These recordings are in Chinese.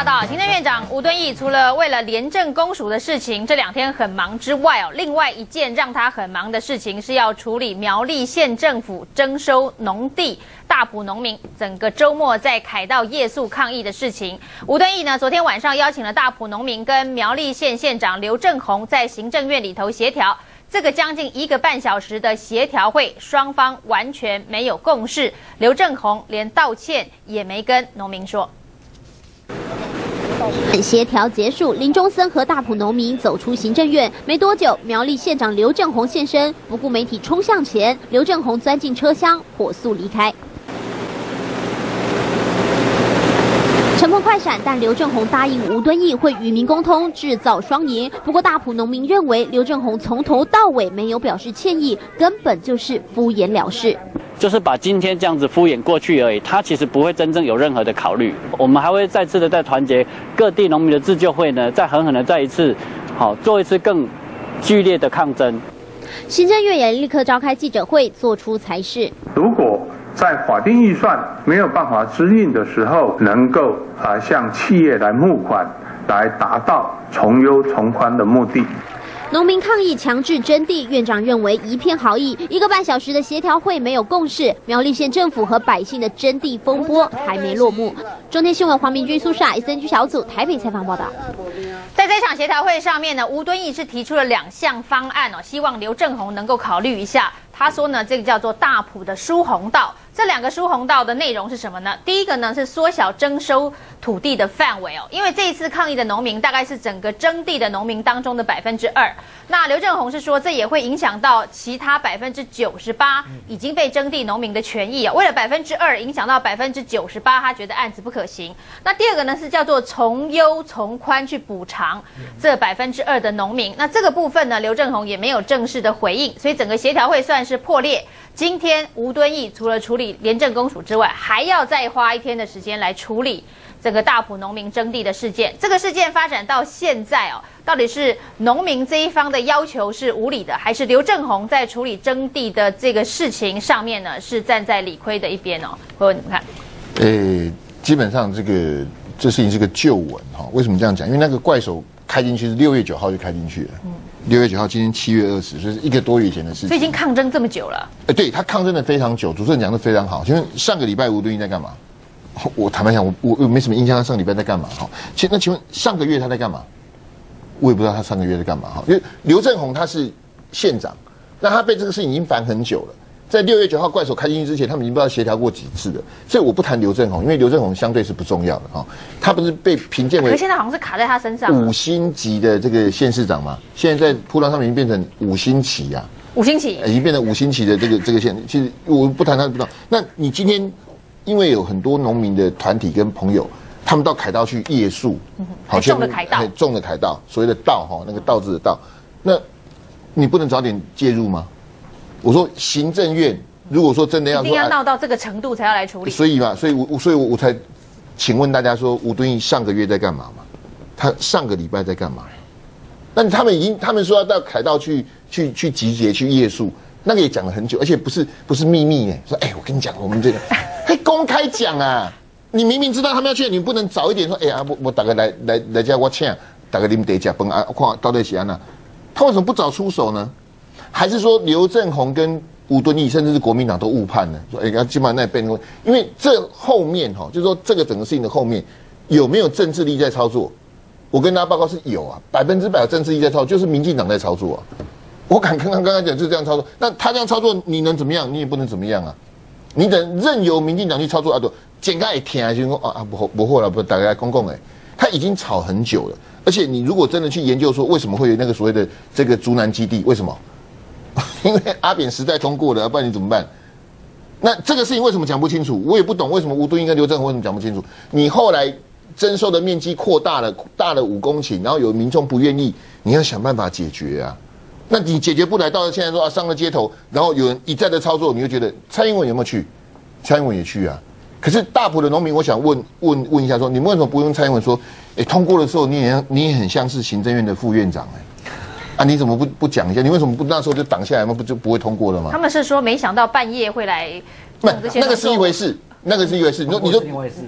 大道，行政院长吴敦义除了为了廉政公署的事情这两天很忙之外哦，另外一件让他很忙的事情是要处理苗栗县政府征收农地大埔农民整个周末在凯道夜宿抗议的事情。吴敦义呢，昨天晚上邀请了大埔农民跟苗栗县县长刘正宏在行政院里头协调。这个将近一个半小时的协调会，双方完全没有共识。刘正宏连道歉也没跟农民说。协调结束，林中森和大埔农民走出行政院没多久，苗栗县长刘正宏现身，不顾媒体冲向前，刘正宏钻进车厢，火速离开。沉默快闪，但刘正宏答应吴敦义会与民沟通，制造双赢。不过大埔农民认为刘正宏从头到尾没有表示歉意，根本就是敷衍了事，就是把今天这样子敷衍过去而已。他其实不会真正有任何的考虑。我们还会再次的在团结各地农民的自救会呢，再狠狠的再一次，好做一次更剧烈的抗争。行政院也立刻召开记者会，做出裁示。如果在法定预算没有办法支应的时候，能够啊向企业来募款，来达到从优从宽的目的。农民抗议强制征地，院长认为一片好意。一个半小时的协调会没有共识，苗栗县政府和百姓的征地风波还没落幕。中天新闻黄明君、苏莎 S N G 小组台北采访报道。在这场协调会上面呢，吴敦义是提出了两项方案哦，希望刘正宏能够考虑一下。他说呢，这个叫做大埔的疏洪道。这两个疏洪道的内容是什么呢？第一个呢是缩小征收土地的范围哦，因为这一次抗议的农民大概是整个征地的农民当中的百分之二。那刘正宏是说，这也会影响到其他百分之九十八已经被征地农民的权益啊。为了百分之二影响到百分之九十八，他觉得案子不可行。那第二个呢是叫做从优从宽去补偿这百分之二的农民。那这个部分呢，刘正宏也没有正式的回应，所以整个协调会算是破裂。今天吴敦义除了处理廉政公署之外，还要再花一天的时间来处理整个大埔农民征地的事件。这个事件发展到现在哦，到底是农民这一方的要求是无理的，还是刘正宏在处理征地的这个事情上面呢是站在理亏的一边哦？各位你们看，呃，基本上这个这事情是个旧闻哈。为什么这样讲？因为那个怪手开进去是六月九号就开进去了。嗯。六月九号，今天七月二十，就是一个多月以前的事情。所以已经抗争这么久了。哎，对他抗争的非常久，主持人讲的非常好。请问上个礼拜吴敦义在干嘛？我坦白讲，我我我没什么印象他上礼拜在干嘛。哈，请那请问上个月他在干嘛？我也不知道他上个月在干嘛。哈，因为刘正宏他是县长，那他被这个事情已经烦很久了。在六月九号怪手开进去之前，他们已经不知道协调过几次了。所以我不谈刘正宏，因为刘正宏相对是不重要的哈。他不是被评鉴为，可现在好像是卡在他身上五星级的这个县市长嘛？现在在铺浪上面已经变成五星旗呀，五星旗已经变成五星旗的这个这个县。其实我不谈他不知道。那你今天因为有很多农民的团体跟朋友，他们到凯道去夜宿，好种的凯道，种的凯道，所谓的道哈，那个道字的道，那你不能早点介入吗？我说行政院如果说真的要一定要闹到这个程度才要来处理，所以嘛，所以我所以我我才请问大家说吴敦义上个月在干嘛嘛？他上个礼拜在干嘛？那他们已经他们说要到凯道去去去集结去夜宿，那个也讲了很久，而且不是不是秘密哎，说哎我跟你讲我们这个 还公开讲啊，你明明知道他们要去，你不能早一点说哎呀我我大概来来来家我请，大概你们得讲本啊看到底是安那，他为什么不早出手呢？还是说刘正宏跟吴敦义，甚至是国民党都误判了，说哎，要基本上那边，因为这后面哈，就是说这个整个事情的后面有没有政治力在操作？我跟大家报告是有啊，百分之百的政治力在操作，就是民进党在操作啊。我敢刚刚刚刚讲就是这样操作，那他这样操作，你能怎么样？你也不能怎么样啊。你等任由民进党去操作啊，都剪开一听就说啊啊不不货了，不大概公共哎，他已经吵很久了，而且你如果真的去研究说为什么会有那个所谓的这个竹南基地，为什么？因为阿扁时代通过的，不然你怎么办？那这个事情为什么讲不清楚？我也不懂为什么吴敦义跟刘正宏为什么讲不清楚？你后来征收的面积扩大了，大了五公顷，然后有民众不愿意，你要想办法解决啊。那你解决不来，到了现在说啊上了街头，然后有人一再的操作，你就觉得蔡英文有没有去？蔡英文也去啊。可是大埔的农民，我想问问问一下，说你们为什么不用蔡英文说？哎，通过的时候你也你也很像是行政院的副院长哎。啊，你怎么不不讲一下？你为什么不那时候就挡下来吗？不就不会通过了吗？他们是说没想到半夜会来，那那个是一回事，那个是一回事。你说，你说，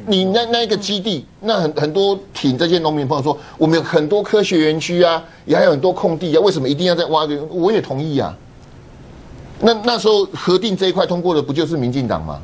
你那那一个基地，那很很多挺这些农民朋友说，我们有很多科学园区啊，也还有很多空地啊，为什么一定要再挖个？我也同意啊。那那时候核定这一块通过的不就是民进党吗？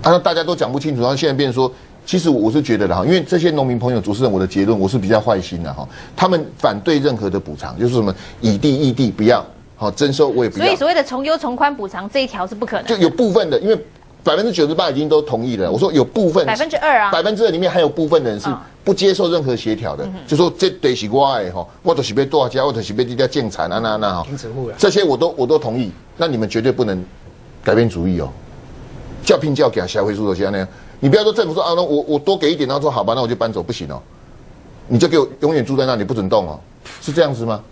啊，大家都讲不清楚，然后现在变说，其实我是觉得的哈，因为这些农民朋友主持人，我的结论我是比较坏心的哈，他们反对任何的补偿，就是什么以地易地不要，好征收我也不要。所以所谓的从优从宽补偿这一条是不可能。就有部分的，因为百分之九十八已经都同意了。我说有部分百分之二啊，百分之二里面还有部分的人是不接受任何协调的，就说这得是我哎哈，我都是被多少家，我都是被这家建产啊那那哈，这些我都我都同意，那你们绝对不能改变主意哦。叫聘叫给消费出口先那样，你不要说政府说啊，那我我多给一点，然后说好吧，那我就搬走，不行哦，你就给我永远住在那里不准动哦，是这样子吗？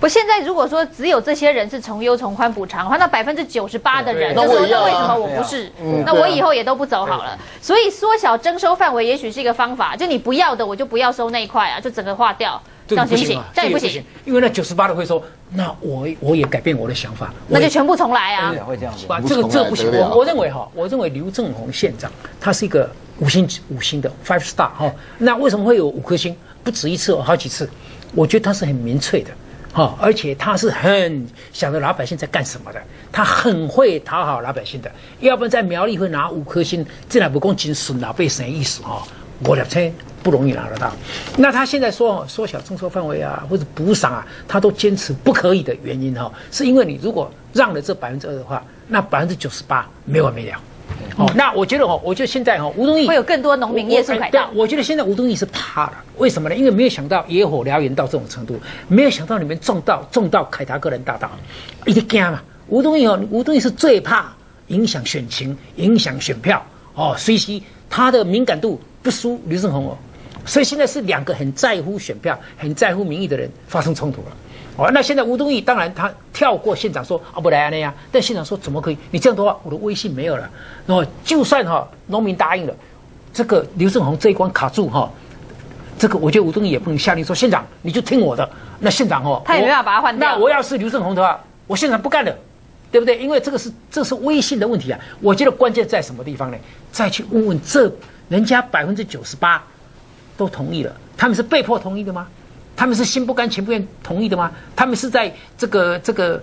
不，现在如果说只有这些人是从优从宽补偿的话，那百分之九十八的人就说那为什么我不是？那我以后也都不走好了。所以缩小征收范围也许是一个方法，就你不要的我就不要收那一块啊，就整个划掉。这样不行，这样不行，因为那九十八的会说，那我我也改变我的想法，那就全部重来啊！会这样子，这个这个不行。我我认为哈，我认为刘正宏县长他是一个五星五星的 five star 哈，那为什么会有五颗星？不止一次，好几次。我觉得他是很民粹的，哈，而且他是很晓得老百姓在干什么的，他很会讨好老百姓的。要不然在苗栗会拿五颗星，这两不公仅损老百姓意思哈，我的天！不容易拿得到，那他现在说缩小征收范围啊，或者补偿啊，他都坚持不可以的原因哈，是因为你如果让了这百分之二的话，那百分之九十八没完没了。哦，那我觉得哦，我觉得现在哈，吴东义会有更多农民业是海盗。我觉得现在吴东义是怕了，为什么呢？因为没有想到野火燎原到这种程度，没有想到你们种到种到凯达格兰大道，一直惊嘛。吴东义哦，吴东义是最怕影响选情、影响选票哦，所以他的敏感度不输刘胜宏哦。所以现在是两个很在乎选票、很在乎民意的人发生冲突了。哦，那现在吴东义当然他跳过县长说啊不来啊那样，但县长说怎么可以？你这样的话，我的威信没有了。然后就算哈农民答应了，这个刘正宏这一关卡住哈，这个我觉得吴东义也不能下令说县长你就听我的。那县长哦，他也没法把他换掉。那我要是刘正宏的话，我现场不干了，对不对？因为这个是这是威信的问题啊。我觉得关键在什么地方呢？再去问问这人家百分之九十八。都同意了，他们是被迫同意的吗？他们是心不甘情不愿同意的吗？他们是在这个这个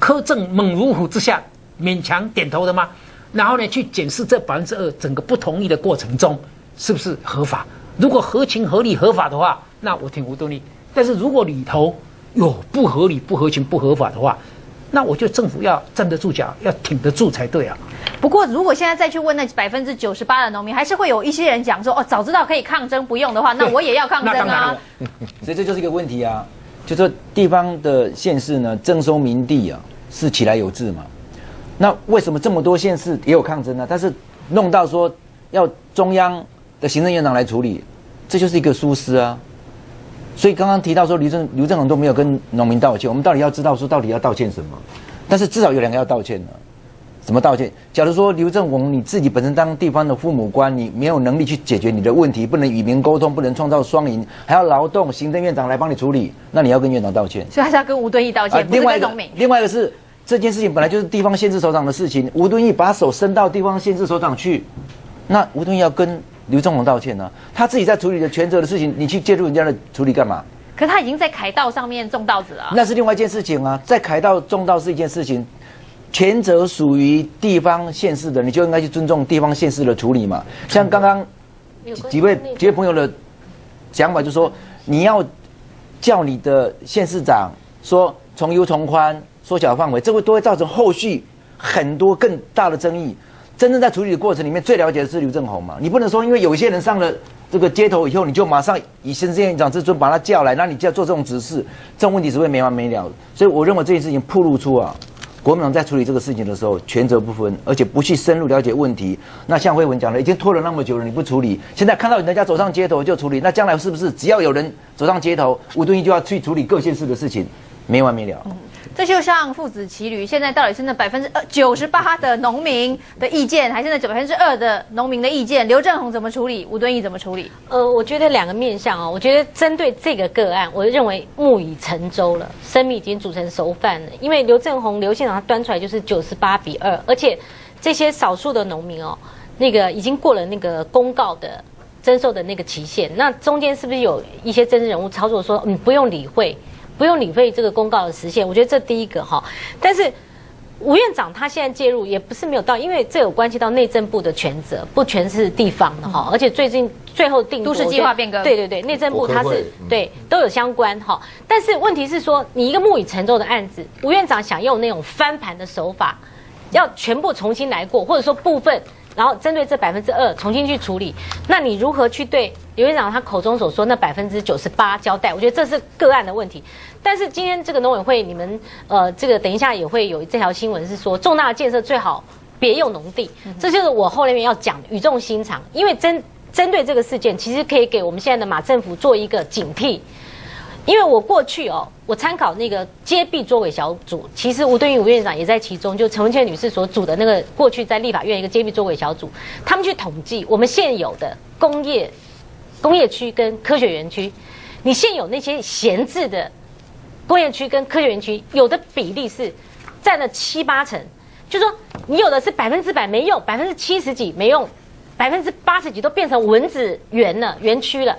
苛政猛如虎之下勉强点头的吗？然后呢，去检视这百分之二整个不同意的过程中是不是合法？如果合情合理合法的话，那我挺无动力。但是如果里头有不合理、不合情、不合法的话，那我觉得政府要站得住脚，要挺得住才对啊。不过，如果现在再去问那百分之九十八的农民，还是会有一些人讲说：“哦，早知道可以抗争不用的话，那我也要抗争啊。” 所以这就是一个问题啊，就说地方的县市呢征收民地啊是起来有志嘛，那为什么这么多县市也有抗争呢？但是弄到说要中央的行政院长来处理，这就是一个疏失啊。所以刚刚提到说刘正刘正宏都没有跟农民道歉，我们到底要知道说到底要道歉什么？但是至少有两个要道歉的。怎么道歉？假如说刘正宏你自己本身当地方的父母官，你没有能力去解决你的问题，不能与民沟通，不能创造双赢，还要劳动行政院长来帮你处理，那你要跟院长道歉。所以还是要跟吴敦义道歉，另外一个，另外一个是这件事情本来就是地方县市首长的事情，吴敦义把手伸到地方县市首长去，那吴敦义要跟刘忠宏道歉呢？他自己在处理的全责的事情，你去介入人家的处理干嘛？可他已经在凯道上面种稻子了，那是另外一件事情啊，在凯道种稻是一件事情。全责属于地方县市的，你就应该去尊重地方县市的处理嘛。像刚刚几位几位朋友的想法，就说你要叫你的县市长说从优从宽缩小范围，这会都会造成后续很多更大的争议。真正在处理的过程里面，最了解的是刘正宏嘛。你不能说因为有一些人上了这个街头以后，你就马上以县市院长之尊把他叫来，那你就要做这种指示，这种问题只会没完没了。所以我认为这件事情暴露出啊。国民党在处理这个事情的时候，权责不分，而且不去深入了解问题。那像慧文讲的，已经拖了那么久了，你不处理，现在看到人家走上街头就处理，那将来是不是只要有人走上街头，吴敦义就要去处理各县市的事情，没完没了？这就像父子骑驴，现在到底是那百分之二九十八的农民的意见，还是那百分之二的农民的意见？刘正宏怎么处理？吴敦义怎么处理？呃，我觉得两个面向哦，我觉得针对这个个案，我认为木已成舟了，生米已经煮成熟饭了。因为刘正宏刘县长他端出来就是九十八比二，而且这些少数的农民哦，那个已经过了那个公告的征收的那个期限，那中间是不是有一些政治人物操作说，嗯，不用理会，不用理会这个公告的实现？我觉得这第一个哈，但是。吴院长他现在介入也不是没有道理，因为这有关系到内政部的权责，不全是地方的哈。而且最近最后定都市计划变更，对对对，内政部他国科会是对都有相关哈。但是问题是说，你一个木已成舟的案子，吴院长想用那种翻盘的手法，要全部重新来过，或者说部分，然后针对这百分之二重新去处理，那你如何去对刘院长他口中所说那百分之九十八交代？我觉得这是个案的问题。但是今天这个农委会，你们呃，这个等一下也会有这条新闻是说，重大的建设最好别用农地，这就是我后面要讲的语重心长，因为针针对这个事件，其实可以给我们现在的马政府做一个警惕。因为我过去哦，我参考那个揭弊捉伪小组，其实吴敦义吴院长也在其中，就陈文茜女士所组的那个过去在立法院一个揭弊捉伪小组，他们去统计我们现有的工业工业区跟科学园区，你现有那些闲置的工业区跟科学园区，有的比例是占了七八成，就说你有的是百分之百没用，百分之七十几没用，百分之八十几都变成蚊子园了园区了。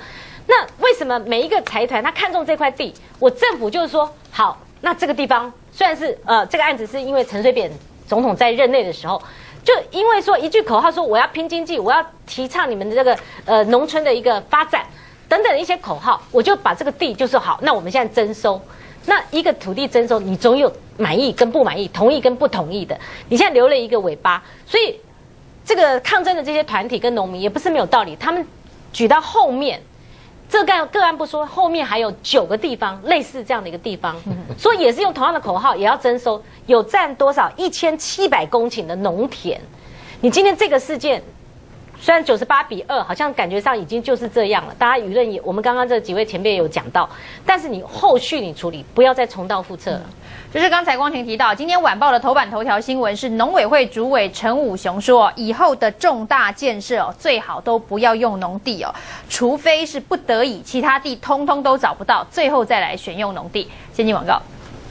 那为什么每一个财团他看中这块地，我政府就是说好，那这个地方虽然是呃这个案子是因为陈水扁总统在任内的时候，就因为说一句口号说我要拼经济，我要提倡你们的这个呃农村的一个发展等等一些口号，我就把这个地就是好，那我们现在征收。那一个土地征收，你总有满意跟不满意，同意跟不同意的。你现在留了一个尾巴，所以这个抗争的这些团体跟农民也不是没有道理。他们举到后面，这个案个案不说，后面还有九个地方类似这样的一个地方，所以也是用同样的口号，也要征收，有占多少一千七百公顷的农田。你今天这个事件。虽然九十八比二，好像感觉上已经就是这样了。大家舆论也，我们刚刚这几位前辈有讲到，但是你后续你处理，不要再重蹈覆辙了。就是刚才光庭提到，今天晚报的头版头条新闻是农委会主委陈武雄说，以后的重大建设哦，最好都不要用农地哦，除非是不得已，其他地通通都找不到，最后再来选用农地。先进广告。